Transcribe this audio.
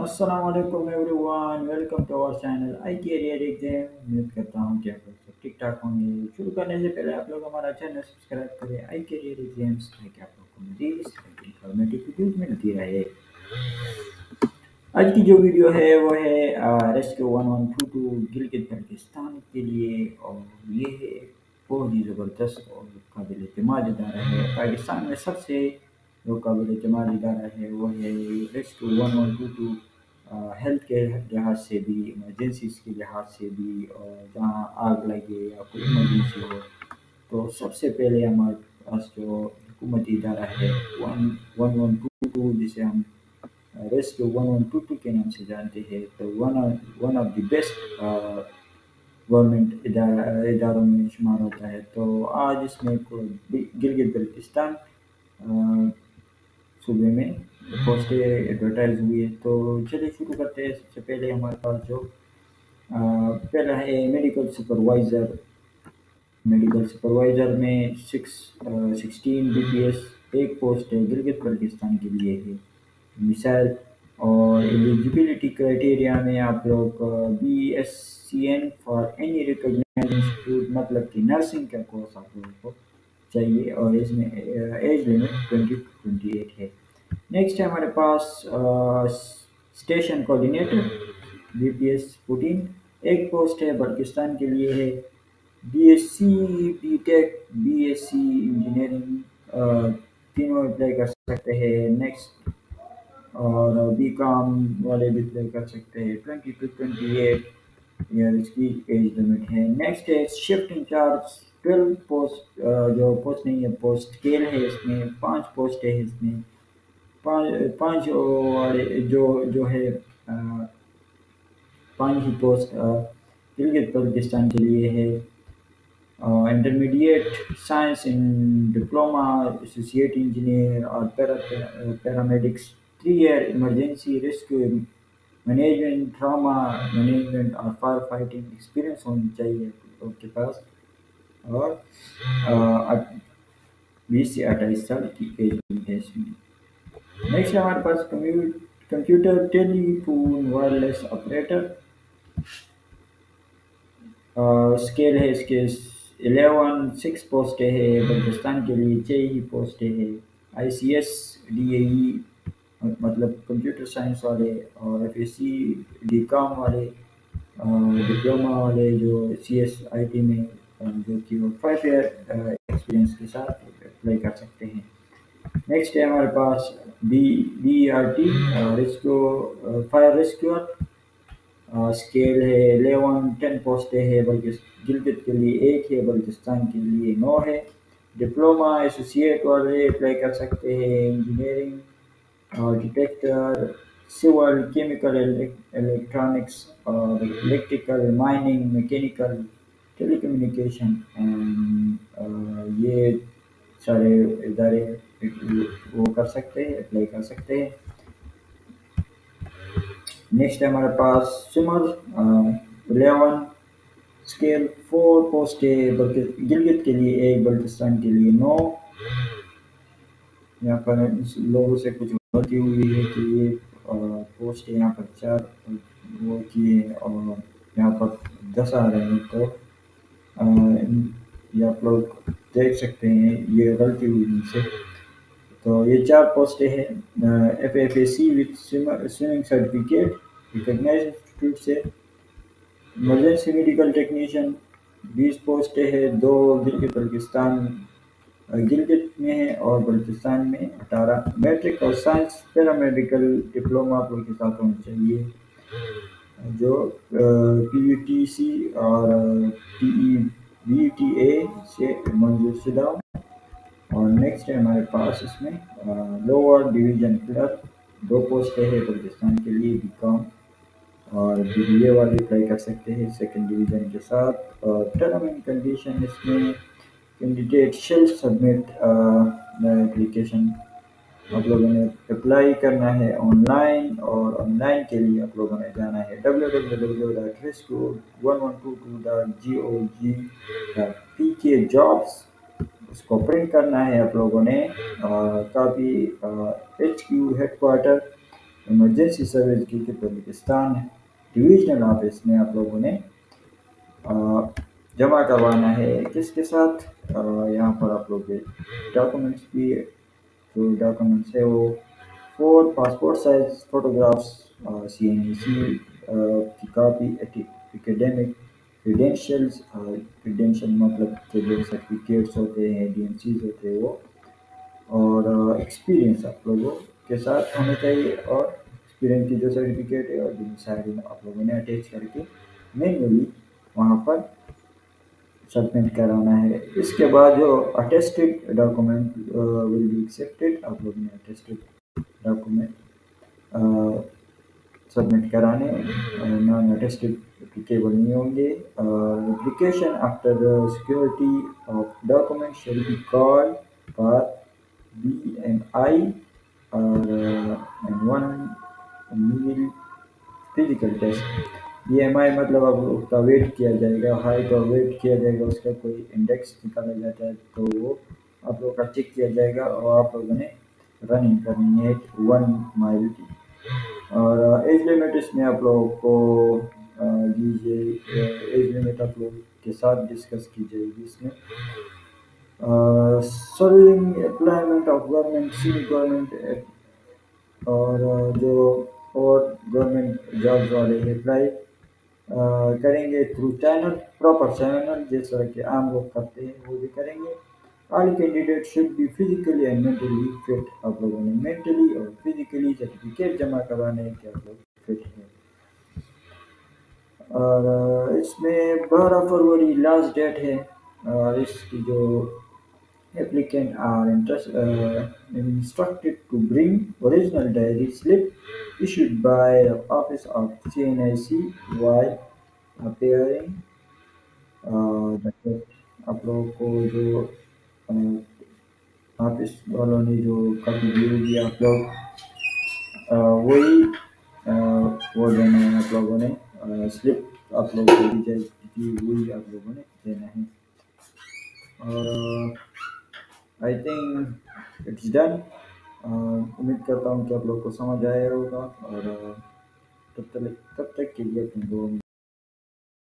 السلام علیکم everyone welcome to our channel آئی کی ایریا دیکھتے ہیں امید کرتا ہوں کہ آپ لوگ سب ٹھیک ٹھاک ہوں گے۔ شروع کرنے سے پہلے آپ لوگ ہمارا چینل سبسکرائب کریں۔ آئی کے ریئر ایگزامس تاکہ آپ لوگ کو مزید اس انفارمیٹو ویڈیوز ملتی رہے آج کی جو ویڈیو ہے وہ ہے rescue one one two two Gilgit Baltistan کے لیے اور یہ بہت ہی زبردست اور قابل اعتماد ادارہ ہے۔ پاکستان میں سب سے جو قابل اعتماد ادارہ ہے، وہ ہے rescue one one two two health کے لحاظ سے بھی ایمرجنسیز کے لحاظ سے بھی اور جہاں آگ لگے یا کوئی ایمرجنسی ہو، تو سب سے پہلے ہمارے پاس جو حکومتی ادارہ ہے one one one two two جسے ہم rescue one one two two کے نام سے جانتے ہیں، تو one one of the best government ادارہ اداروں میں شمار ہوتا ہے۔ تو آج اس میں گلگت بلتستان صوبے میں ہاں۔ بہت ایڈورٹائز ہوئی ہے۔ تو چلے، شروع کرتے ہیں۔ سب سے پہلے ہمارے پاس جو پہلا ہے میڈیکل سپروائزر میڈیکل سپروائزر میں six sixteen B P S ایک پوسٹ ہے گلگت بلتستان کے لیے ہے۔ مثال، اور ایلیجبلٹی کرائٹیریا میں آپ لوگ B S C N for any recognize institute مطلب کہ نرسنگ کا کورس آپ لوگوں کو چاہیے۔ اور اس میں age limit twenty twenty eight ہے۔ نیکسٹ ہے ہمارے پاس station coordinator B P S fourteen ایک پوسٹ ہے بلکستان کے لیے ہے B S C B tech B S C engineering تینوں اپلائی کر سکتے ہیں نیکسٹ اور بی کام والے بھی اپلائی کر سکتے ہیں twenty two twenty eight year اس کی ایج لمٹ ہے نیکسٹ ہے شفٹ انچارج ٹویلو پوسٹ جو پوسٹ نہیں ہے پوسٹ کیل ہے اس میں پانچ پوسٹ ہے اس میں پانچ والے جو جو ہے پانچ ہی پوسٹ گلگت بلتستان کے لیے ہے۔ Intermediate science in diploma associate engineer اور paramedics three year emergency rescue management trauma management اور فائر فائٹنگ ایکسپیرئنس ہونی چاہیے لوگ کے پاس۔ اور بیس سے اٹھائیس سال کی ایج ہے اس میں۔ نیکسٹ ہے ہمارے پاس computer telephone wireless operator scale ہے اس کے الیون سکس پوسٹ ہے بلوچستان کے لیے چھ ہی پوسٹ ہے آئی سی ایس ڈی اے ای مطلب کمپیوٹر سائنس والے اور F S C D com والے ڈپلوما والے جو سی ایس آئی ٹی میں جو کہ وہ فائیو ایئر ایکسپیرینس کے ساتھ اپلائی کر سکتے ہیں نیکسٹ ہے ہمارے پاس D R T rescue fire rescue scale ہے الیون ٹین پوسٹیں ہے بلکہ گلگت کے لیے ایک ہے بلتستان کے لیے نو ہے ڈپلوما ایسوسیٹ والے اپلائی کر سکتے ہیں انجینئرنگ اور ڈیٹیکٹر سول کیمیکل الیکٹرانکس اور electrical mining mechanical telecommunication یہ سارے ادارے وہ کر سکتے ہیں اپلائی کر سکتے ہیں نیکسٹ ہے ہمارے پاس summer eleven scale four post کے بلکہ گلگت کے لیے ایک بلتستان کے لیے نو یہاں پر لوگوں سے کچھ غلطی ہوئی ہے کہ یہ پوسٹ یہاں پر چار وہ کیے اور یہاں پر دس آ رہے ہیں تو یہ آپ لوگ دیکھ سکتے ہیں یہ غلطی ہوئی ان سے تو یہ چار پوسٹیں ہیں۔ F F A C with swimming certificate recognize institute سے ایمرجنسی میڈیکل ٹیکنیشین بیس پوسٹیں ہیں، دو گلگت بلکستان گلگت میں ہیں اور بلکستان میں اٹھارہ۔ میٹرک اور سائنس پیرامیڈیکل ڈپلوما آپ لوگ کے ساتھ ہونا چاہیے۔ جو پی یو ٹی سی اور T E V T A سے منظور شدہ اور نیکسٹ ہے ہمارے پاس اس میں لوور ڈویژن کلرک دو پوسٹ ہے بلوچستان کے لیے بی کام اور بی بی اے والے اپلائی کر سکتے ہیں سیکنڈ ڈویژن کے ساتھ. اور ٹرم اینڈ کنڈیشن اس میں کینڈیڈیٹ شیلف سبمٹ اپلیکیشن آپ لوگوں نے اپلائی کرنا ہے آن لائن اور آن لائن کے لیے آپ لوگوں نے جانا ہے W W W dot one one two two dot G O G dot P K jobs اس کو پرنٹ کرنا ہے آپ لوگوں نے۔ Copy H Q headquarter emergency service کی بلوچستان ڈویژنل آفس میں آپ لوگوں نے جمع کروانا ہے۔ کس کے ساتھ؟ یہاں پر آپ لوگ کے ڈاکومنٹس بھی جو ڈاکومنٹس ہے وہ four passport size photographs C N E C کی کاپی اکیڈیمک کریڈینشیلز کریڈینشیل مطلب کہ جو سرٹیفکیٹس ہوتے ہیں ڈی ایم سیز ہوتے ہیں وہ، اور ایکسپیرئنس آپ لوگوں کے ساتھ ہونا چاہیے، اور ایکسپیرئنس کی جو سرٹیفکیٹ ہے، اور جن ساری آپ لوگوں نے اٹیچ کر کے مینولی وہاں پر سبمٹ کرانا ہے۔ اس کے بعد جو attested document will be accepted آپ لوگوں نے اٹیسٹڈ ڈاکومنٹ سبمٹ کرانے non attested applicable new day. Uh, application after the security of document shall be called for BMI or uh, one meal physical test. BMI مطلب اب اس کا wait کیا جائے گا height اور ویٹ کیا جائے گا اس کا کوئی انڈیکس نکالا جاتا ہے تو وہ آپ لوگوں کا چیک کیا جائے گا اور آپ لوگوں نے رننگ کرنی ہے ون مائل کی اور ایج لمیٹ اس میں آپ لوگوں کو لیجیے ایگریمنٹ آپ لوگ کے ساتھ ڈسکس کی جائے گی اس میں۔ Serving employment of government C government اور جو اور گورنمنٹ جابز والے اپلائی کریں گے تھرو چینل پراپر چینل جیسا کہ عام لوگ کرتے ہیں، وہ بھی کریں گے۔ آل کینڈیڈیٹ شوڈ بھی فزیکلی اینڈ مینٹلی فٹ آپ لوگوں نے مینٹلی اور فزیکلی سرٹیفکیٹ جمع کرانے کے آپ لوگ فٹ ہیں۔ اور اس میں بارہ فروری لاسٹ ڈیٹ ہے۔ اور اس کی جو applicant are instructed to bring original diary slip issued by office of C N I C while appearing اور آپ لوگوں کو جو آفس والوں نے جو کاپی دیا آپ لوگ وہی وہ دینا ہے آپ لوگوں نے۔ سلپ آپ لوگوں کو دی جائے دی آپ لوگوں نے، دینا ہے۔ اور آئی تھنک اٹس ڈن امید کرتا ہوں کہ آپ لوگ کو سمجھ آیا ہوگا اور تب تک تب تک کے لیے اپنے لوگوں